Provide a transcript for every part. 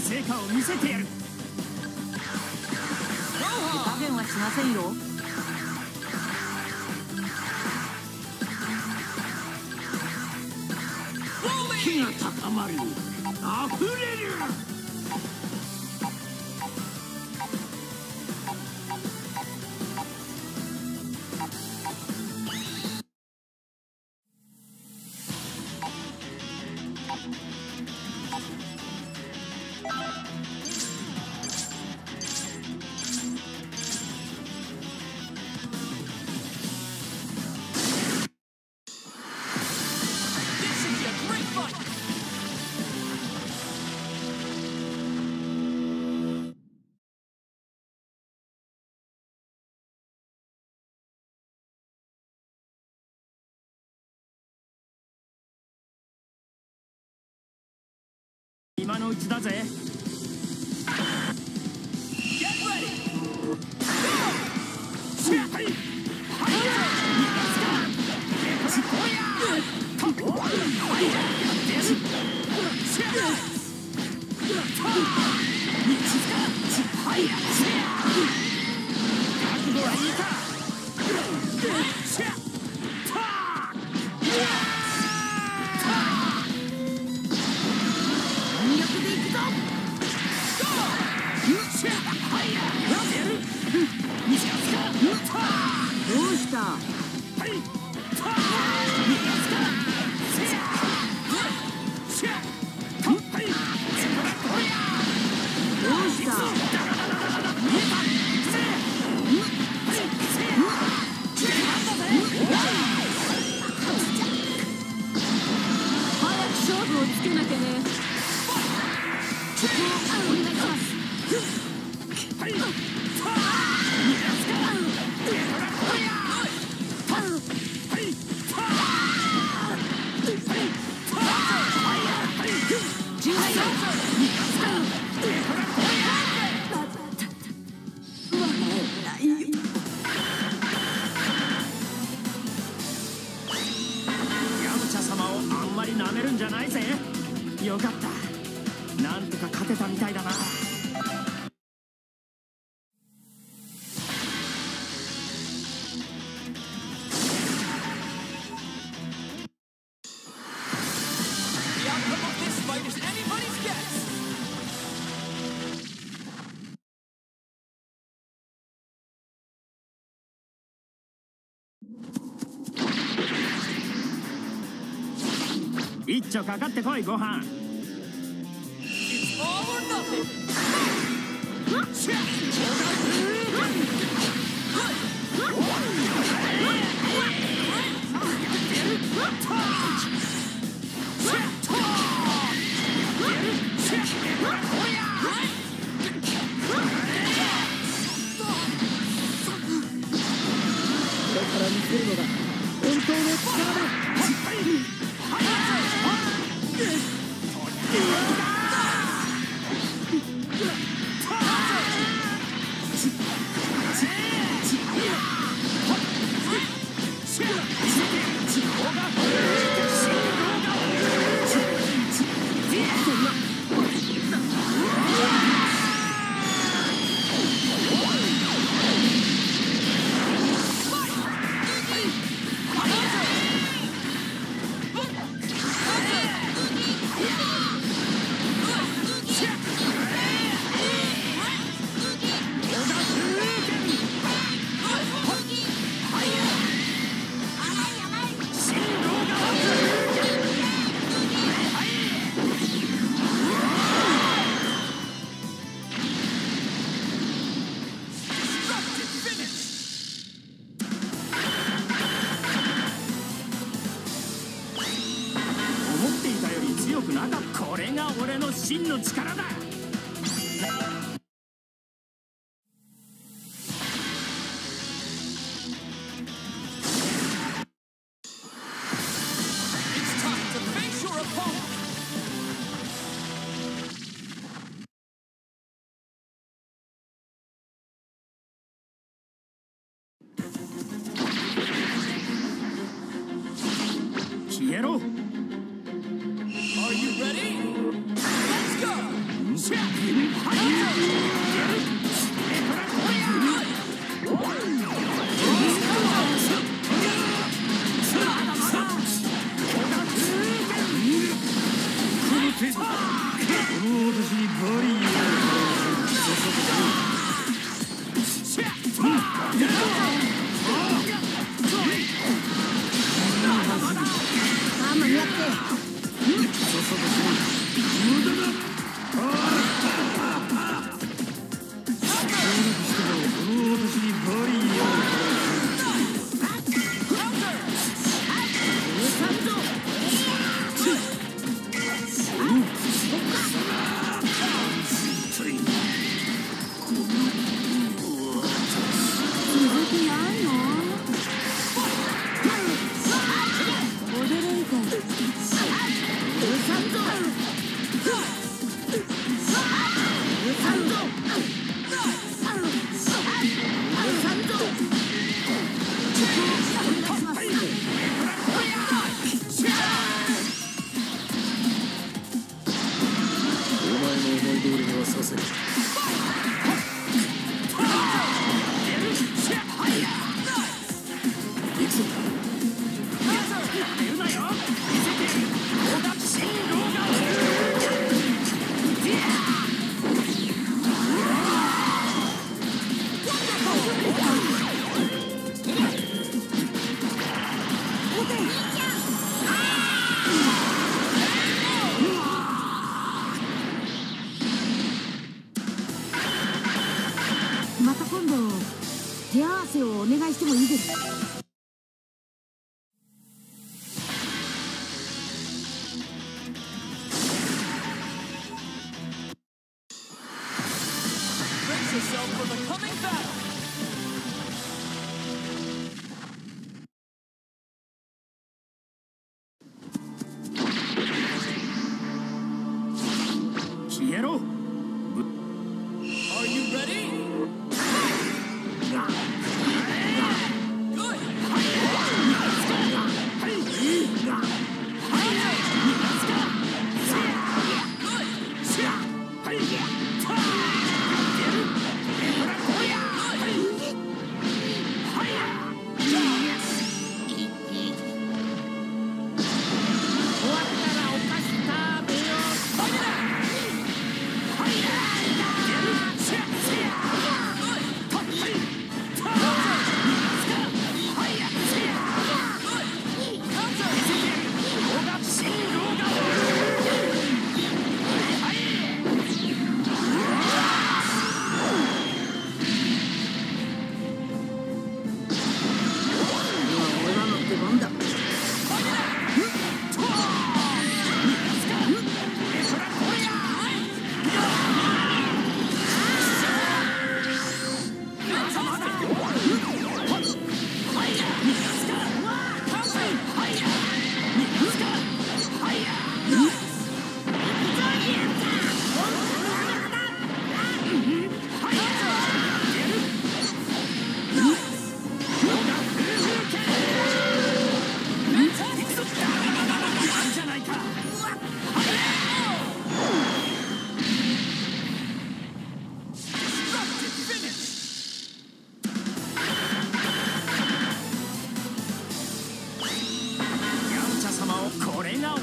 成果を見せてやる。手加減はしませんよ。火が高まりふれる。のうちだぜ。一丁かかってこいご飯。オーバー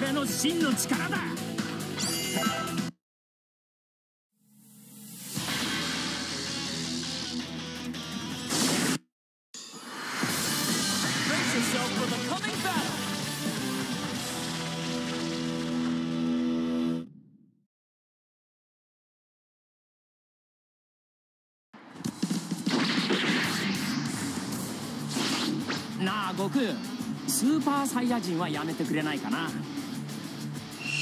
真の力だ。なあ悟空。スーパーサイヤ人はやめてくれないかな。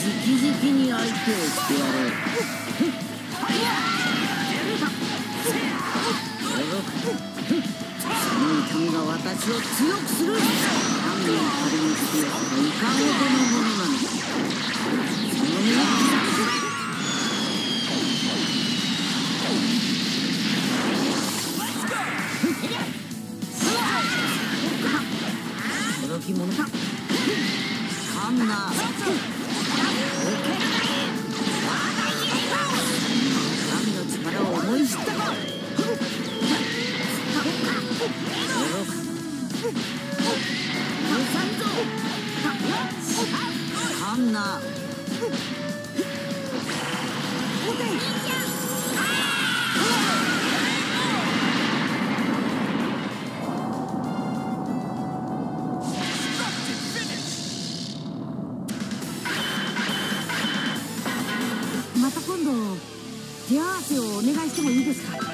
じきじきに相手をしてやろうその痛みが私を強くする何年壁に付きはったいかほどのものなのかその身を刻むこの着物かカンまた今度手合わせをお願いしてもいいですか？